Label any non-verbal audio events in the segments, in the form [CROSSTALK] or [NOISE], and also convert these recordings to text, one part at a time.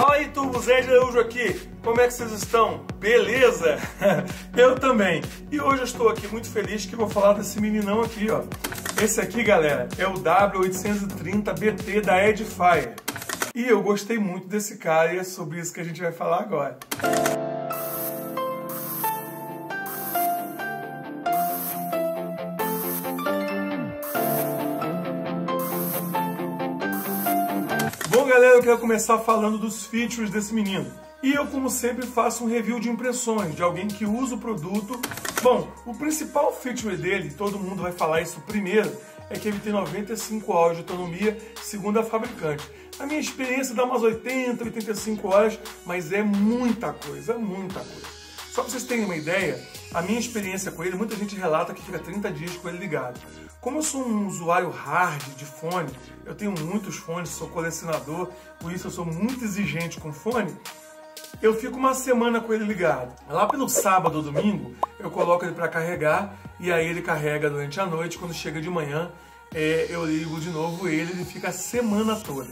Fala aí, Turbo Zé de Araújo aqui. Como é que vocês estão? Beleza? [LAUGHS] eu também. E hoje eu estou aqui muito feliz que vou falar desse meninão aqui, ó. Esse aqui, galera, é o W830BT da Edifier. E eu gostei muito desse cara e é sobre isso que a gente vai falar agora. Bom, quero começar falando dos features desse menino. E eu, como sempre, faço um review de impressões de alguém que usa o produto. Bom, o principal feature dele, todo mundo vai falar isso primeiro, é que ele tem 95 horas de autonomia, segundo a fabricante. A minha experiência dá umas 80, 85 horas, mas é muita coisa, muita coisa. Só para vocês terem uma ideia, a minha experiência com ele, muita gente relata que fica 30 dias com ele ligado. Como eu sou um usuário hard de fone, eu tenho muitos fones, sou colecionador, por isso eu sou muito exigente com fone, eu fico uma semana com ele ligado. Lá pelo sábado ou domingo, eu coloco ele para carregar e aí ele carrega durante a noite. Quando chega de manhã, é, eu ligo de novo ele, ele fica a semana toda.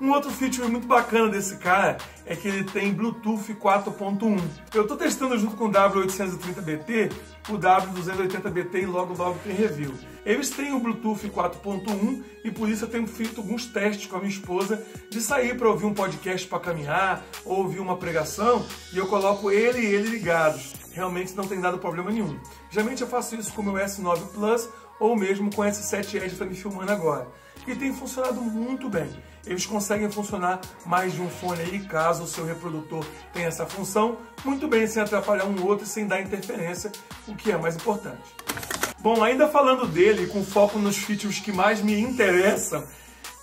Um outro feature muito bacana desse cara é que ele tem Bluetooth 4.1. Eu estou testando junto com o W830BT o W280BT e logo logo tem review. Eles têm o Bluetooth 4.1 e por isso eu tenho feito alguns testes com a minha esposa de sair para ouvir um podcast para caminhar ou ouvir uma pregação e eu coloco ele e ele ligados. Realmente não tem dado problema nenhum. Geralmente eu faço isso com o meu S9 Plus ou mesmo com o S7 Edge está me filmando agora. E tem funcionado muito bem. Eles conseguem funcionar mais de um fone aí, caso o seu reprodutor tenha essa função, muito bem sem atrapalhar um outro e sem dar interferência, o que é mais importante. Bom, ainda falando dele, com foco nos features que mais me interessam,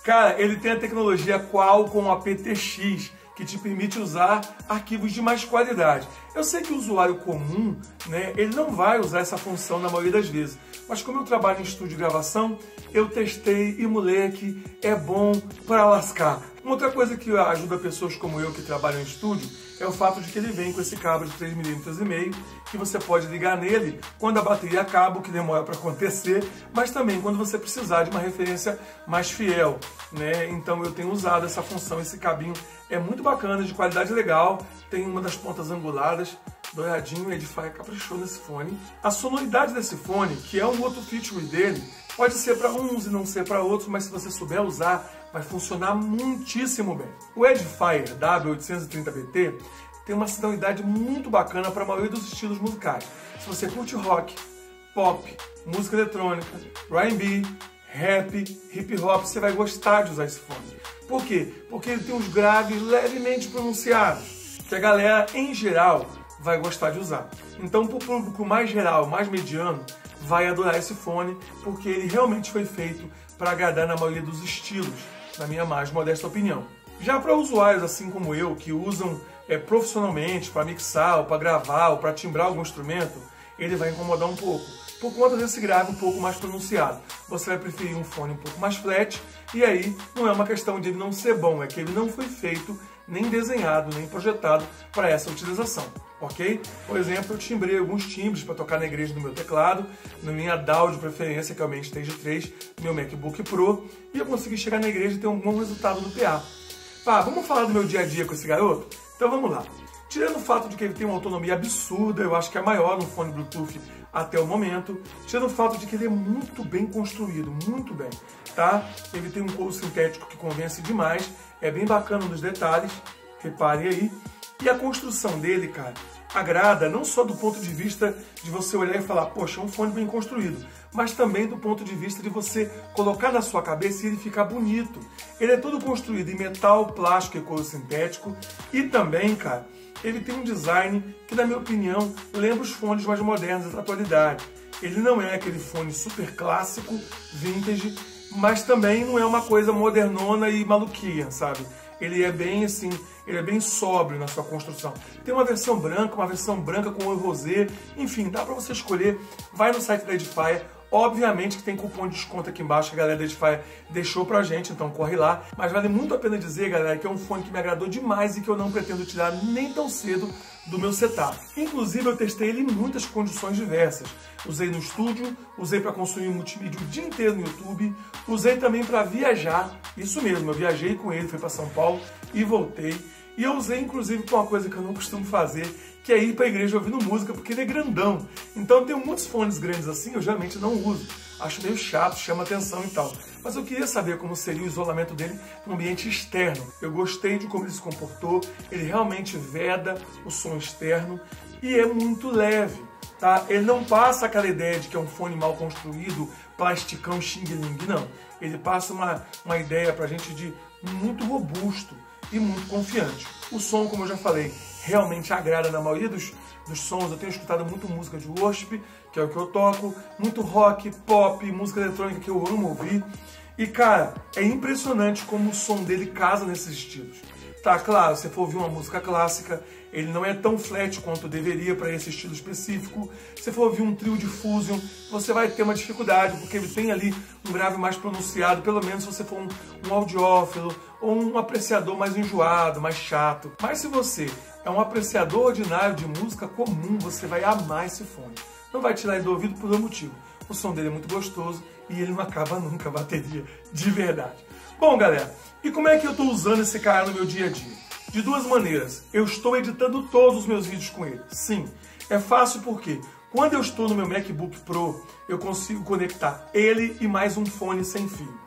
cara, ele tem a tecnologia Qualcomm aptX, que te permite usar arquivos de mais qualidade. Eu sei que o usuário comum, né, ele não vai usar essa função na maioria das vezes, mas como eu trabalho em estúdio de gravação, eu testei e moleque, é bom para lascar. Uma outra coisa que ajuda pessoas como eu que trabalham em estúdio é o fato de que ele vem com esse cabo de 3,5 mm que você pode ligar nele quando a bateria acaba, o que demora para acontecer, mas também quando você precisar de uma referência mais fiel. Né? Então eu tenho usado essa função, esse cabinho é muito bacana, de qualidade legal, tem uma das pontas anguladas, douradinho, Edifier caprichou nesse fone. A sonoridade desse fone, que é um outro feature dele, pode ser para uns e não ser para outros, mas se você souber usar, vai funcionar muitíssimo bem. O Edifier W830BT tem uma sonoridade muito bacana para a maioria dos estilos musicais. Se você curte rock, pop, música eletrônica, R&B, rap, hip hop, você vai gostar de usar esse fone. Por quê? Porque ele tem os graves levemente pronunciados, que a galera, em geral, vai gostar de usar. Então, para o público mais geral, mais mediano, vai adorar esse fone, porque ele realmente foi feito para agradar na maioria dos estilos, na minha mais modesta opinião. Já para usuários assim como eu, que usam é, profissionalmente para mixar, ou para gravar, ou para timbrar algum instrumento, ele vai incomodar um pouco, por conta desse grave um pouco mais pronunciado. Você vai preferir um fone um pouco mais flat, e aí não é uma questão de ele não ser bom, é que ele não foi feito, nem desenhado, nem projetado para essa utilização, ok? Por exemplo, eu timbrei alguns timbres para tocar na igreja no meu teclado, na minha DAW de preferência, que é o Main Stage 3, meu MacBook Pro, e eu consegui chegar na igreja e ter um bom resultado no PA. Pá, vamos falar do meu dia a dia com esse garoto? Então vamos lá. Tirando o fato de que ele tem uma autonomia absurda, eu acho que é a maior no fone Bluetooth até o momento. Tirando o fato de que ele é muito bem construído, muito bem, tá? Ele tem um couro sintético que convence demais, é bem bacana nos detalhes, reparem aí. E a construção dele, cara, agrada não só do ponto de vista de você olhar e falar, poxa, é um fone bem construído, mas também do ponto de vista de você colocar na sua cabeça e ele ficar bonito. Ele é todo construído em metal, plástico e couro sintético e também, cara, ele tem um design que, na minha opinião, lembra os fones mais modernos da atualidade. Ele não é aquele fone super clássico, vintage, mas também não é uma coisa modernona e maluquinha, sabe? Ele é bem assim, ele é bem sóbrio na sua construção. Tem uma versão branca, uma versão branca com o rosé, enfim, dá para você escolher. Vai no site da Edifier, Obviamente que tem cupom de desconto aqui embaixo que a galera da Edifier deixou pra gente, então corre lá. Mas vale muito a pena dizer, galera, que é um fone que me agradou demais e que eu não pretendo tirar nem tão cedo do meu setup. Inclusive, eu testei ele em muitas condições diversas. Usei no estúdio, usei para consumir multimídia o dia inteiro no YouTube, usei também para viajar. Isso mesmo, eu viajei com ele, fui para São Paulo e voltei. E eu usei inclusive para uma coisa que eu não costumo fazer, que é ir para a igreja ouvindo música, porque ele é grandão. Então eu tenho muitos fones grandes assim, eu geralmente não uso. Acho meio chato, chama atenção e tal. Mas eu queria saber como seria o isolamento dele no ambiente externo. Eu gostei de como ele se comportou, ele realmente veda o som externo e é muito leve. Tá? Ele não passa aquela ideia de que é um fone mal construído, plasticão, xing-ling, não. Ele passa uma, uma ideia pra gente de muito robusto e muito confiante. O som, como eu já falei, realmente agrada na maioria dos, dos sons. Eu tenho escutado muito música de worship, que é o que eu toco, muito rock, pop, música eletrônica que eu amo ouvir. E cara, é impressionante como o som dele casa nesses estilos. Tá, claro, se for ouvir uma música clássica, ele não é tão flat quanto deveria para esse estilo específico. Se for ouvir um trio de fusion, você vai ter uma dificuldade, porque ele tem ali um grave mais pronunciado, pelo menos se você for um, um audiófilo ou um apreciador mais enjoado, mais chato. Mas se você é um apreciador ordinário de música comum, você vai amar esse fone. Não vai tirar do ouvido por um motivo. O som dele é muito gostoso e ele não acaba nunca a bateria, de verdade. Bom, galera, e como é que eu estou usando esse cara no meu dia a dia? De duas maneiras. Eu estou editando todos os meus vídeos com ele. Sim, é fácil porque quando eu estou no meu MacBook Pro, eu consigo conectar ele e mais um fone sem fio.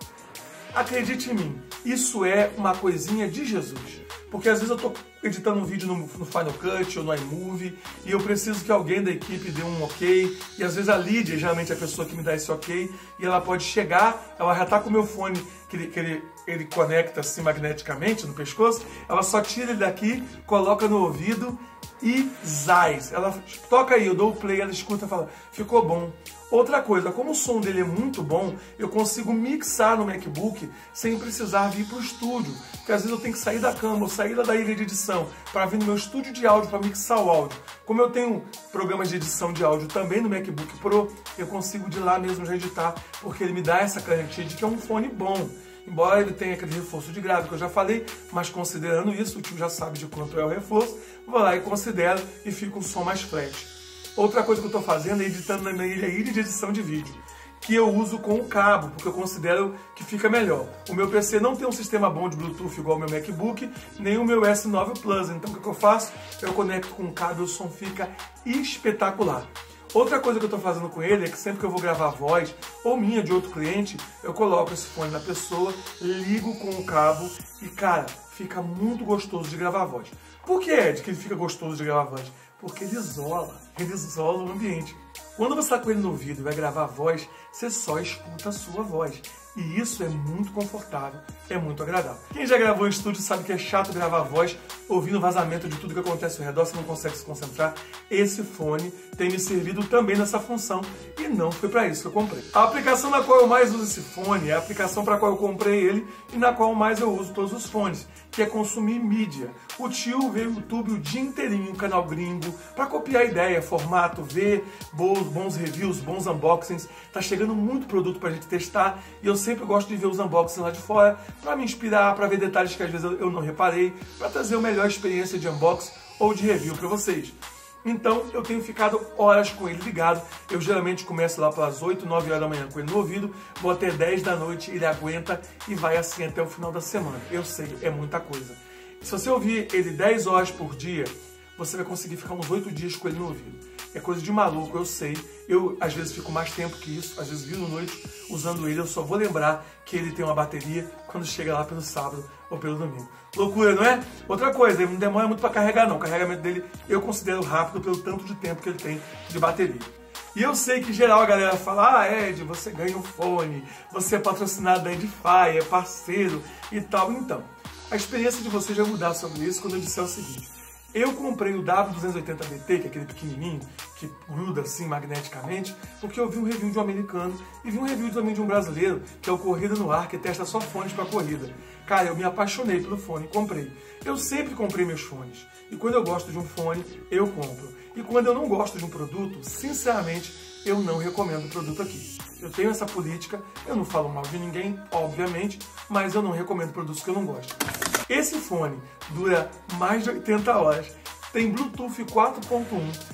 Acredite em mim, isso é uma coisinha de Jesus. Porque às vezes eu estou editando um vídeo no, no, Final Cut ou no iMovie e eu preciso que alguém da equipe dê um ok. E às vezes a Lídia, geralmente é a pessoa que me dá esse ok, e ela pode chegar, ela já está com o meu fone que ele, que ele, ele conecta assim magneticamente no pescoço, ela só tira ele daqui, coloca no ouvido e zaz. Ela toca aí, eu dou o play, ela escuta e fala, ficou bom. Outra coisa, como o som dele é muito bom, eu consigo mixar no MacBook sem precisar vir para o estúdio. Porque às vezes eu tenho que sair da cama, ou sair da ilha de edição, para vir no meu estúdio de áudio para mixar o áudio. Como eu tenho programas de edição de áudio também no MacBook Pro, eu consigo de lá mesmo já editar, porque ele me dá essa garantia de que é um fone bom. Embora ele tenha aquele reforço de grave que eu já falei, mas considerando isso, o tio já sabe de quanto é o reforço, vou lá e considero e fica um som mais flat. Outra coisa que eu estou fazendo é editando na minha ilha de edição de vídeo, que eu uso com o cabo, porque eu considero que fica melhor. O meu PC não tem um sistema bom de Bluetooth igual o meu MacBook, nem o meu S9 Plus, então o que eu faço? Eu conecto com o cabo e o som fica espetacular. Outra coisa que eu estou fazendo com ele é que sempre que eu vou gravar voz, ou minha de outro cliente, eu coloco esse fone na pessoa, ligo com o cabo e, cara, fica muito gostoso de gravar voz. Por que, Ed, que ele fica gostoso de gravar voz? Porque ele isola, ele isola o ambiente. Quando você está com ele no ouvido e vai gravar a voz, você só escuta a sua voz. E isso é muito confortável, é muito agradável. Quem já gravou em estúdio sabe que é chato gravar a voz ouvindo vazamento de tudo que acontece ao redor, você não consegue se concentrar. Esse fone tem me servido também nessa função e não foi para isso que eu comprei. A aplicação na qual eu mais uso esse fone é a aplicação para qual eu comprei ele e na qual mais eu uso todos os fones, que é consumir mídia. O tio vê o YouTube o dia inteirinho, canal gringo, para copiar ideia, formato, ver bons, bons reviews, bons unboxings. Tá chegando muito produto pra gente testar e eu sempre gosto de ver os unboxings lá de fora para me inspirar, para ver detalhes que às vezes eu não reparei, para trazer a melhor experiência de unboxing ou de review para vocês. Então eu tenho ficado horas com ele ligado. Eu geralmente começo lá pelas 8, 9 horas da manhã com ele no ouvido, vou até 10 da noite, ele aguenta e vai assim até o final da semana. Eu sei, é muita coisa. Se você ouvir ele 10 horas por dia, você vai conseguir ficar uns 8 dias com ele no ouvido. É coisa de maluco, eu sei. Eu, às vezes, fico mais tempo que isso. Às vezes, viro noite usando ele. Eu só vou lembrar que ele tem uma bateria quando chega lá pelo sábado ou pelo domingo. Loucura, não é? Outra coisa, ele não demora muito para carregar, não. O carregamento dele eu considero rápido pelo tanto de tempo que ele tem de bateria. E eu sei que, geral, a galera fala, ah, Ed, você ganha um fone, você é patrocinado da Edify, é parceiro e tal. Então, a experiência de vocês vai mudar sobre isso quando eu disser o seguinte. Eu comprei o W280BT, que é aquele pequenininho, que gruda assim magneticamente, porque eu vi um review de um americano e vi um review também de um brasileiro, que é o Corrida no Ar, que testa só fones para corrida. Cara, eu me apaixonei pelo fone e comprei. Eu sempre comprei meus fones. E quando eu gosto de um fone, eu compro. E quando eu não gosto de um produto, sinceramente, eu não recomendo o produto aqui. Eu tenho essa política, eu não falo mal de ninguém, obviamente, mas eu não recomendo produtos que eu não gosto. Esse fone dura mais de 80 horas, tem Bluetooth 4.1,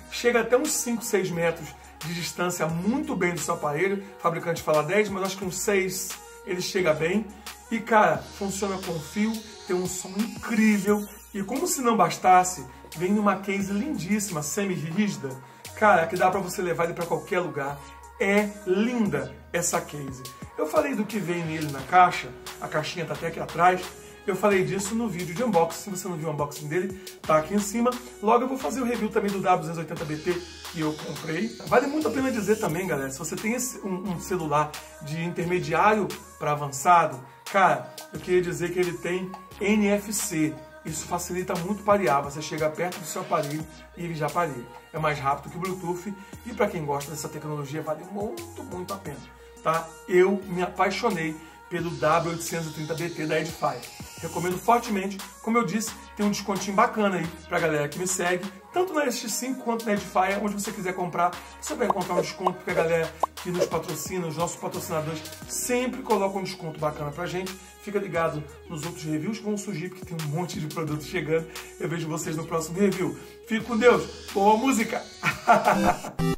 chega até uns 5, 6 metros de distância muito bem do seu aparelho. O fabricante fala 10, mas acho que uns 6 ele chega bem. E cara, funciona com fio, tem um som incrível E como se não bastasse, vem numa case lindíssima, semi-rígida, cara, que dá para você levar ele para qualquer lugar. É linda essa case. Eu falei do que vem nele na caixa, a caixinha tá até aqui atrás, eu falei disso no vídeo de unboxing, se você não viu o unboxing dele, tá aqui em cima. Logo eu vou fazer o review também do W280BT que eu comprei. Vale muito a pena dizer também, galera, se você tem esse, um, um celular de intermediário para avançado, cara, eu queria dizer que ele tem NFC. Isso facilita muito parear, você chega perto do seu aparelho e ele já pareia. É mais rápido que o Bluetooth e para quem gosta dessa tecnologia vale muito, muito a pena. Tá? Eu me apaixonei pelo W830BT da Edifier. Recomendo fortemente. Como eu disse, tem um descontinho bacana aí pra galera que me segue, tanto na SX5 quanto na Edifier, onde você quiser comprar, você vai encontrar um desconto, porque a galera que nos patrocina, os nossos patrocinadores, sempre colocam um desconto bacana pra gente. Fica ligado nos outros reviews que vão surgir, porque tem um monte de produto chegando. Eu vejo vocês no próximo review. Fique com Deus. Boa música! [LAUGHS]